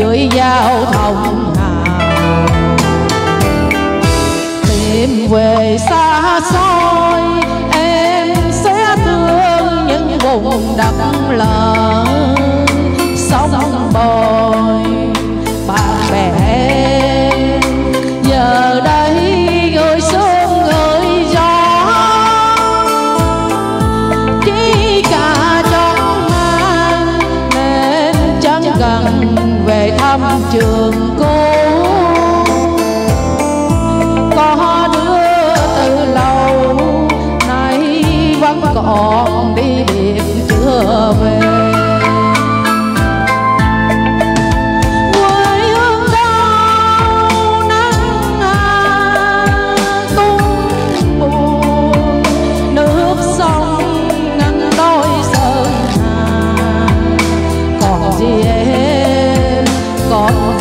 dưới giao thông hà tìm về xa xôi, em sẽ thương những vùng đậm lời thăm trường cô. Có đứa từ lâu nay vẫn còn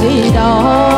知道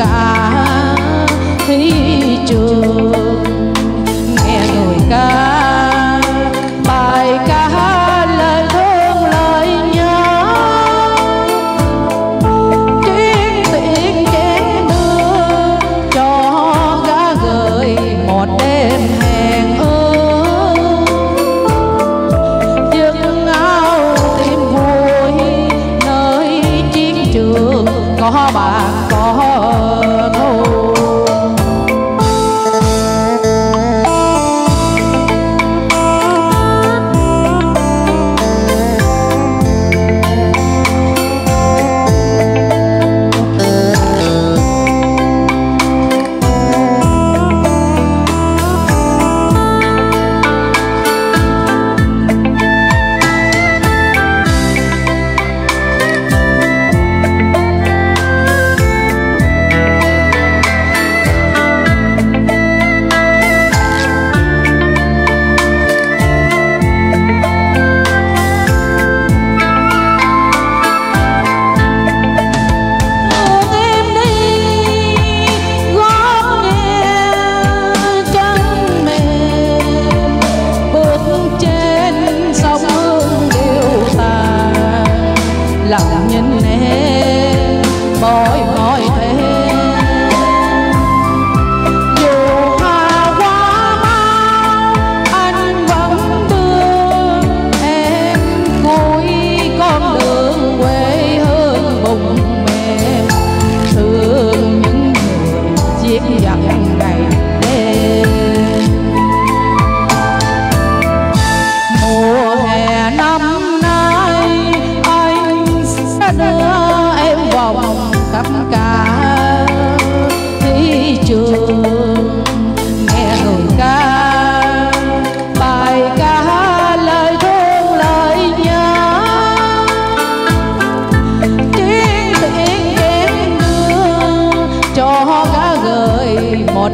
cả thấy trời bỏ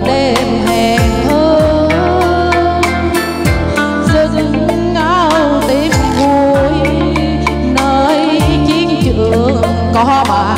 một đêm hè thơ. Dừng ao tìm vui nơi chiến trường có bạn.